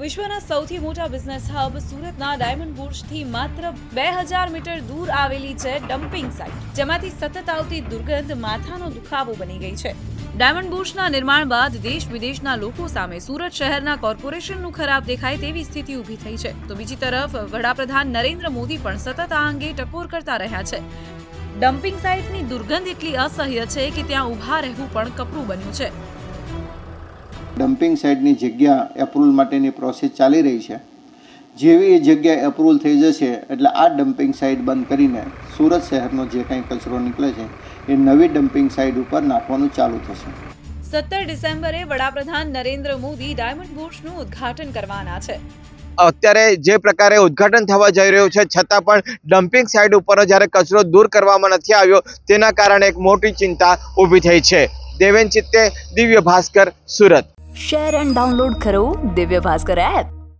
વિશ્વના સૌથી મોટા બિઝનેસ હબ સુરતના ડાયમંડ બુર્જથી માત્ર બે હજાર મીટર દૂર આવેલી છે ડમ્પિંગ સાઇટ જેમાંથી સતત આવતી દુર્ગંધ માથાનો દુખાવો બની ગઈ છે. ડાયમંડ બુર્જના નિર્માણ બાદ દેશ વિદેશના લોકો સામે સુરત શહેરના કોર્પોરેશનનું ખરાબ દેખાય તેવી સ્થિતિ ઊભી થઈ છે. તો બીજી તરફ, વડાપ્રધાન નરેન્દ્ર મોદી પણ સતત આ અંગે ટકોર કરતા રહ્યા છે. ડમ્પિંગ સાઇટની દુર્ગંધ એટલી અસહ્ય છે કે ત્યાં ઊભા રહેવું પણ કપરું બન્યું છે. ડમ્પિંગ સાઇટની જગ્યા એપ્રુવલ માટેની પ્રોસેસ ચાલી રહી છે. જેવી એ જગ્યા એપ્રુવલ થઈ જશે એટલે આ ડમ્પિંગ સાઇટ બંધ કરીને સુરત શહેરનો જે કંઈ કચરો નીકળે છે એ નવી ડમ્પિંગ સાઇટ ઉપર નાખવાનું ચાલુ થશે. સત્તર ડિસેમ્બરે વડાપ્રધાન નરેન્દ્ર મોદી ડાયમંડ બુર્જનું ઉદ્ઘાટન કરવાના છે. અત્યારે જે પ્રકારે ઉદ્ઘાટન થવા જઈ રહ્યું છે છતાં પણ ડમ્પિંગ સાઇટ ઉપર જ્યારે કચરો દૂર કરવામાં નથી આવ્યો તેના કારણે એક મોટી ચિંતા ઊભી થઈ છે. Deven Chitte Divya Bhaskar Surat. Share and download કરો દિવ્ય ભાસ્કર એપ.